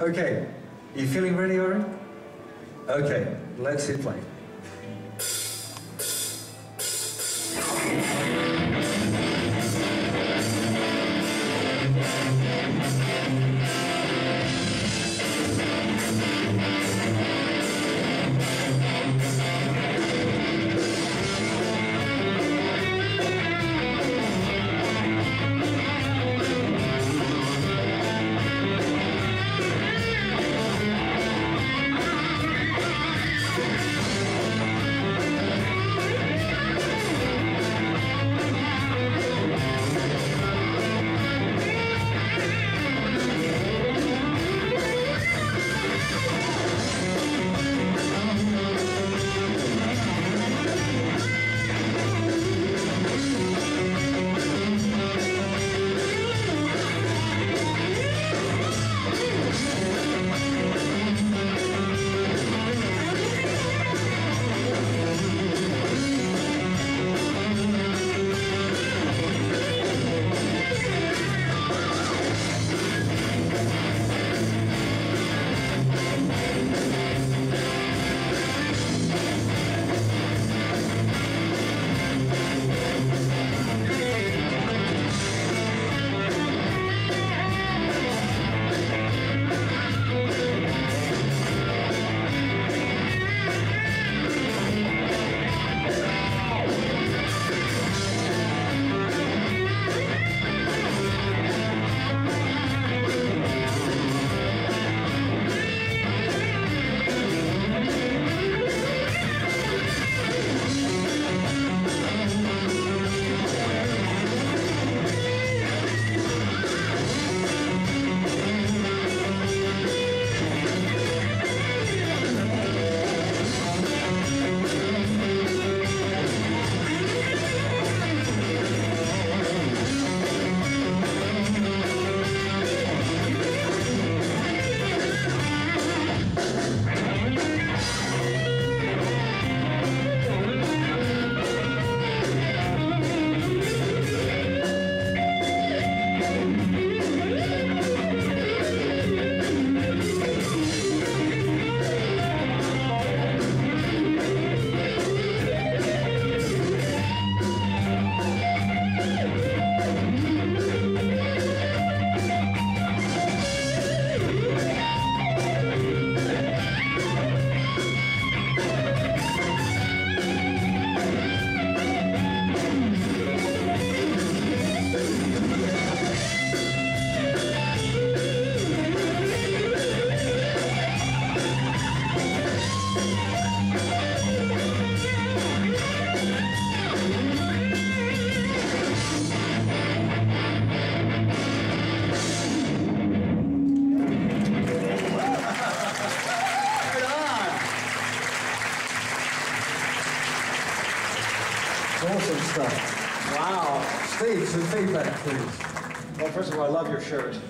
Okay, you feeling ready, Ori? Okay, let's hit play. Awesome stuff. Wow. Steve, some feedback, please. Well, first of all, I love your shirt.